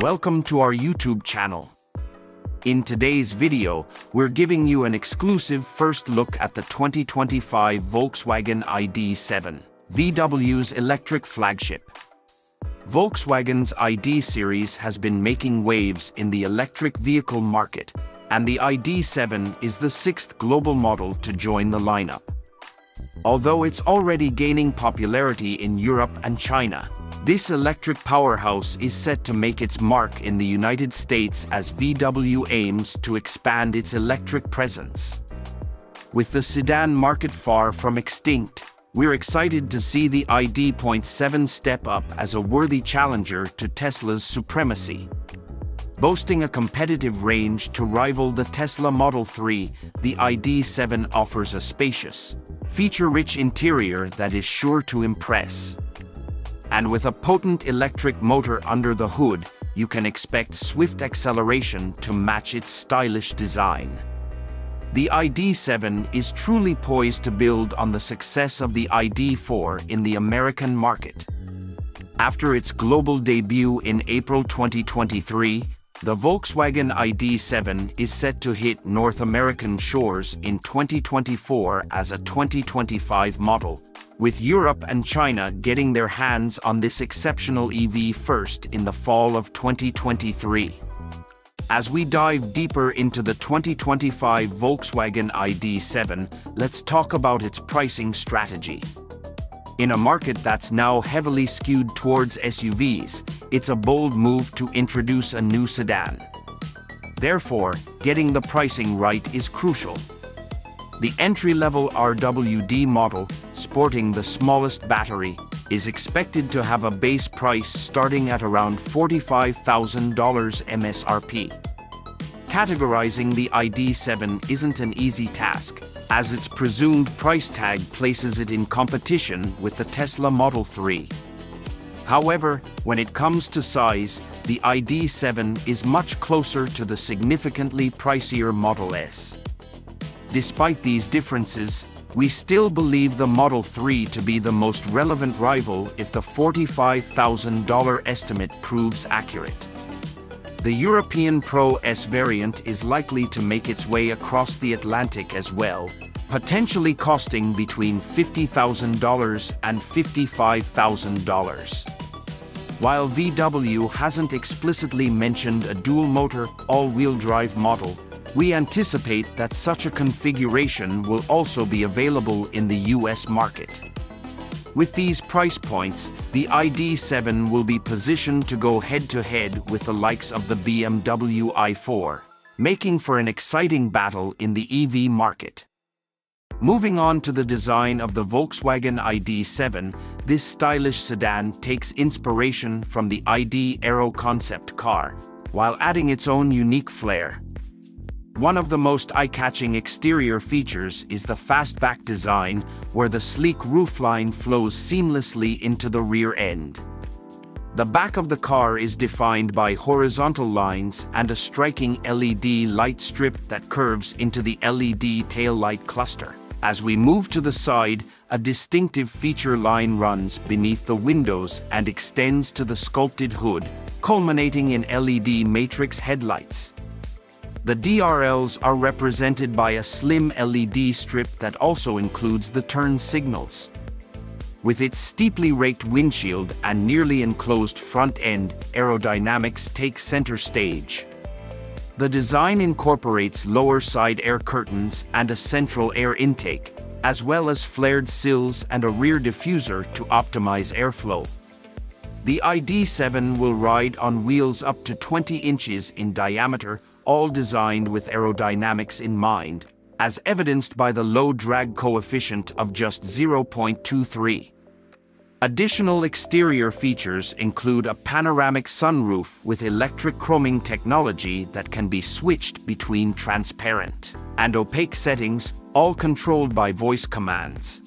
Welcome to our YouTube channel. In today's video, we're giving you an exclusive first look at the 2025 Volkswagen ID7, VW's electric flagship. Volkswagen's ID series has been making waves in the electric vehicle market, and the ID7 is the sixth global model to join the lineup. Although it's already gaining popularity in Europe and China, this electric powerhouse is set to make its mark in the United States as VW aims to expand its electric presence. With the sedan market far from extinct, we're excited to see the ID.7 step up as a worthy challenger to Tesla's supremacy. Boasting a competitive range to rival the Tesla Model 3, the ID7 offers a spacious, feature-rich interior that is sure to impress. And with a potent electric motor under the hood, you can expect swift acceleration to match its stylish design. The ID7 is truly poised to build on the success of the ID4 in the American market. After its global debut in April 2023, the Volkswagen ID7 is set to hit North American shores in 2024 as a 2025 model, with Europe and China getting their hands on this exceptional EV first in the fall of 2023. As we dive deeper into the 2025 Volkswagen ID7, let's talk about its pricing strategy. In a market that's now heavily skewed towards SUVs, it's a bold move to introduce a new sedan. Therefore, getting the pricing right is crucial. The entry-level RWD model, sporting the smallest battery, is expected to have a base price starting at around $45,000 MSRP. Categorizing the ID7 isn't an easy task, as its presumed price tag places it in competition with the Tesla Model 3. However, when it comes to size, the ID7 is much closer to the significantly pricier Model S. Despite these differences, we still believe the Model 3 to be the most relevant rival if the $45,000 estimate proves accurate. The European Pro S variant is likely to make its way across the Atlantic as well, potentially costing between $50,000 and $55,000. While VW hasn't explicitly mentioned a dual-motor, all-wheel drive model, we anticipate that such a configuration will also be available in the US market. With these price points, the ID7 will be positioned to go head-to-head -head with the likes of the BMW i4, making for an exciting battle in the EV market. Moving on to the design of the Volkswagen ID7, this stylish sedan takes inspiration from the ID Aero concept car, while adding its own unique flair. One of the most eye-catching exterior features is the fastback design, where the sleek roofline flows seamlessly into the rear end. The back of the car is defined by horizontal lines and a striking LED light strip that curves into the LED taillight cluster. As we move to the side, a distinctive feature line runs beneath the windows and extends to the sculpted hood, culminating in LED matrix headlights. The DRLs are represented by a slim LED strip that also includes the turn signals. With its steeply raked windshield and nearly enclosed front end, aerodynamics takes center stage. The design incorporates lower side air curtains and a central air intake, as well as flared sills and a rear diffuser to optimize airflow. The ID7 will ride on wheels up to 20 inches in diameter all designed with aerodynamics in mind, as evidenced by the low drag coefficient of just 0.23. Additional exterior features include a panoramic sunroof with electrochromic technology that can be switched between transparent and opaque settings, all controlled by voice commands.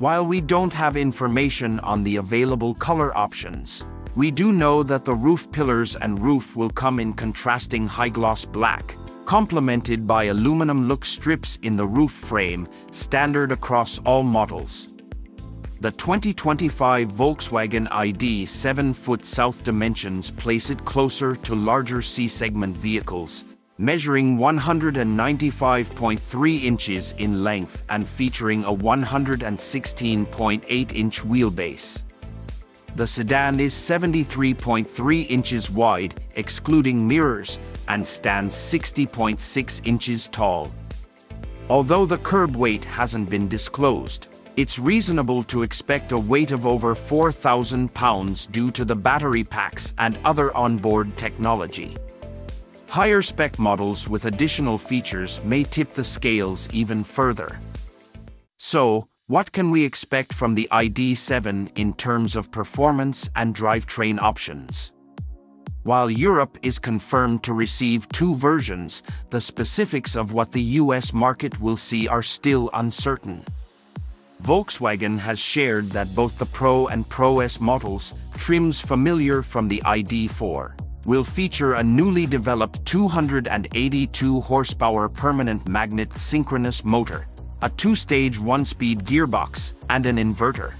While we don't have information on the available color options, we do know that the roof pillars and roof will come in contrasting high-gloss black, complemented by aluminum look strips in the roof frame, standard across all models. The 2025 Volkswagen ID 7-foot south dimensions place it closer to larger C-segment vehicles, measuring 195.3 inches in length and featuring a 116.8-inch wheelbase. The sedan is 73.3 inches wide, excluding mirrors, and stands 60.6 inches tall. Although the curb weight hasn't been disclosed, it's reasonable to expect a weight of over 4,000 pounds due to the battery packs and other onboard technology. Higher spec models with additional features may tip the scales even further. So, what can we expect from the ID7 in terms of performance and drivetrain options? While Europe is confirmed to receive two versions, the specifics of what the US market will see are still uncertain. Volkswagen has shared that both the Pro and Pro S models, trims familiar from the ID4, will feature a newly developed 282 horsepower permanent magnet synchronous motor, a two-stage one-speed gearbox, and an inverter.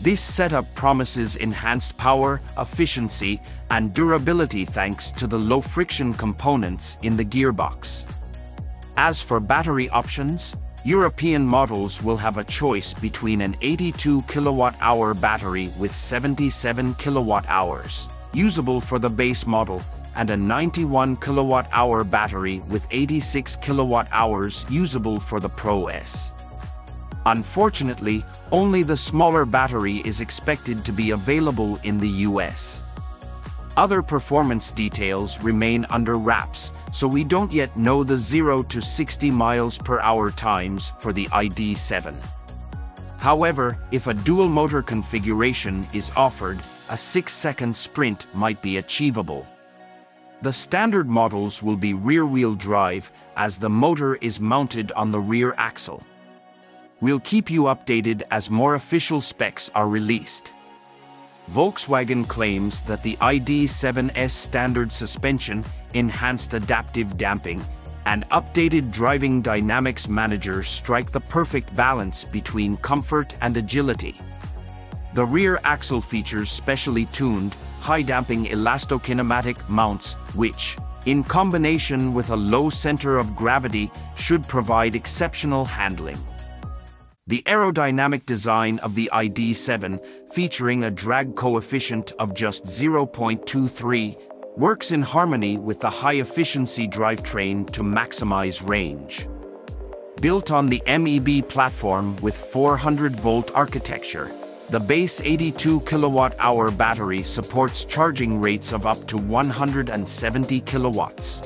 This setup promises enhanced power, efficiency, and durability thanks to the low-friction components in the gearbox. As for battery options, European models will have a choice between an 82 kilowatt-hour battery with 77 kilowatt-hours, usable for the base model, and a 91 kilowatt-hour battery with 86 kilowatt-hours usable for the Pro S. Unfortunately, only the smaller battery is expected to be available in the US. Other performance details remain under wraps, so we don't yet know the 0 to 60 miles per hour times for the ID7. However, if a dual motor configuration is offered, a 6-second sprint might be achievable. The standard models will be rear-wheel drive as the motor is mounted on the rear axle. We'll keep you updated as more official specs are released. Volkswagen claims that the ID7's standard suspension, enhanced adaptive damping, and updated driving dynamics manager strike the perfect balance between comfort and agility. The rear axle features specially tuned, high-damping elastokinematic mounts which, in combination with a low center of gravity, should provide exceptional handling. The aerodynamic design of the ID7, featuring a drag coefficient of just 0.23, works in harmony with the high-efficiency drivetrain to maximize range. Built on the MEB platform with 400-volt architecture, the base 82 kilowatt-hour battery supports charging rates of up to 170 kilowatts.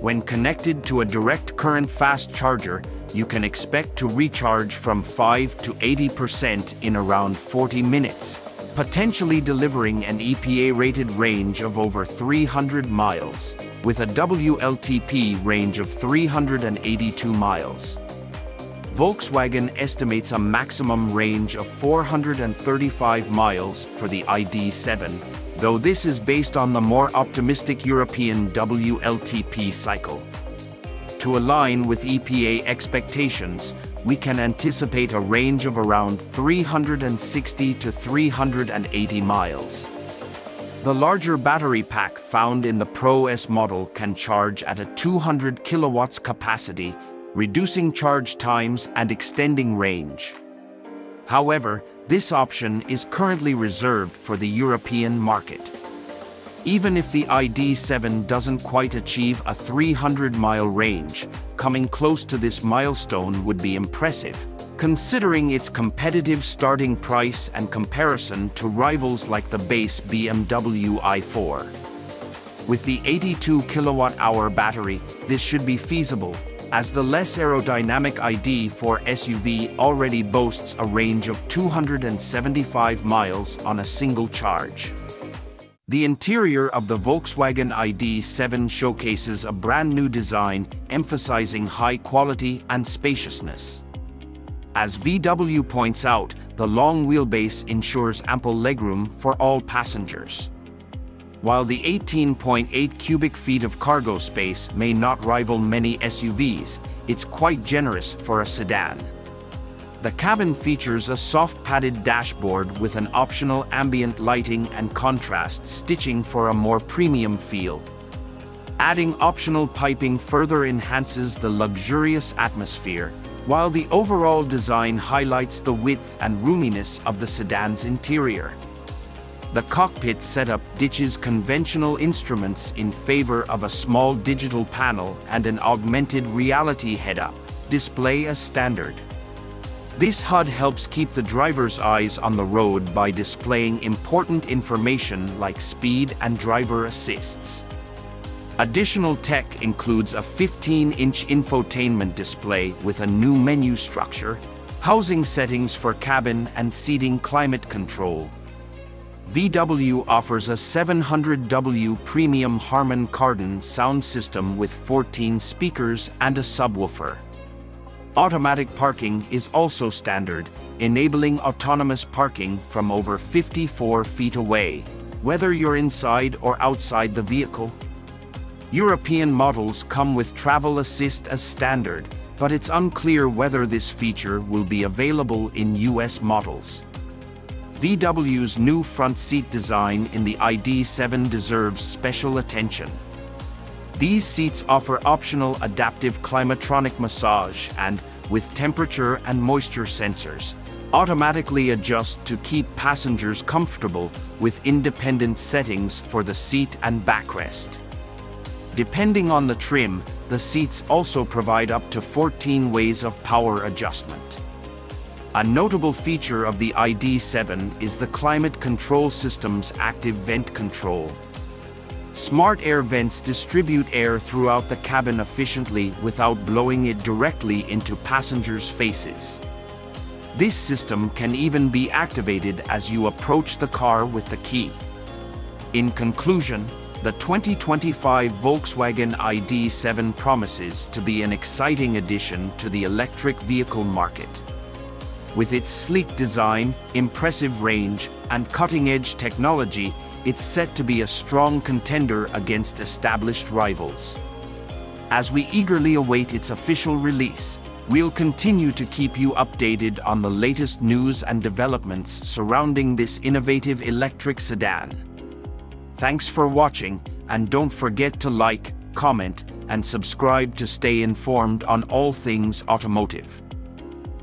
When connected to a direct current fast charger, you can expect to recharge from 5 to 80% in around 40 minutes, potentially delivering an EPA-rated range of over 300 miles, with a WLTP range of 382 miles. Volkswagen estimates a maximum range of 435 miles for the ID7, though this is based on the more optimistic European WLTP cycle. To align with EPA expectations, we can anticipate a range of around 360 to 380 miles. The larger battery pack found in the Pro S model can charge at a 200 kilowatts capacity, reducing charge times and extending range. However, this option is currently reserved for the European market. Even if the ID7 doesn't quite achieve a 300-mile range, coming close to this milestone would be impressive, considering its competitive starting price and comparison to rivals like the base BMW i4. With the 82 kilowatt-hour battery, this should be feasible, as the less aerodynamic ID4 SUV already boasts a range of 275 miles on a single charge. The interior of the Volkswagen ID7 showcases a brand new design emphasizing high quality and spaciousness. As VW points out, the long wheelbase ensures ample legroom for all passengers. While the 18.8 cubic feet of cargo space may not rival many SUVs, it's quite generous for a sedan. The cabin features a soft padded dashboard with an optional ambient lighting and contrast stitching for a more premium feel. Adding optional piping further enhances the luxurious atmosphere, while the overall design highlights the width and roominess of the sedan's interior. The cockpit setup ditches conventional instruments in favor of a small digital panel and an augmented reality head-up display as standard. This HUD helps keep the driver's eyes on the road by displaying important information like speed and driver assists. Additional tech includes a 15-inch infotainment display with a new menu structure, housing settings for cabin and seating climate control. VW offers a 700W premium Harman Kardon sound system with 14 speakers and a subwoofer. Automatic parking is also standard, enabling autonomous parking from over 54 feet away, whether you're inside or outside the vehicle. European models come with Travel Assist as standard, but it's unclear whether this feature will be available in US models. VW's new front seat design in the ID7 deserves special attention. These seats offer optional adaptive climatronic massage and, with temperature and moisture sensors, automatically adjust to keep passengers comfortable with independent settings for the seat and backrest. Depending on the trim, the seats also provide up to 14 ways of power adjustment. A notable feature of the ID7 is the climate control system's active vent control, Smart air vents distribute air throughout the cabin efficiently without blowing it directly into passengers' faces. This system can even be activated as you approach the car with the key. In conclusion, the 2025 Volkswagen ID7 promises to be an exciting addition to the electric vehicle market. With its sleek design, impressive range, and cutting-edge technology, it's set to be a strong contender against established rivals. As we eagerly await its official release, we'll continue to keep you updated on the latest news and developments surrounding this innovative electric sedan. Thanks for watching, and don't forget to like, comment, and subscribe to stay informed on all things automotive.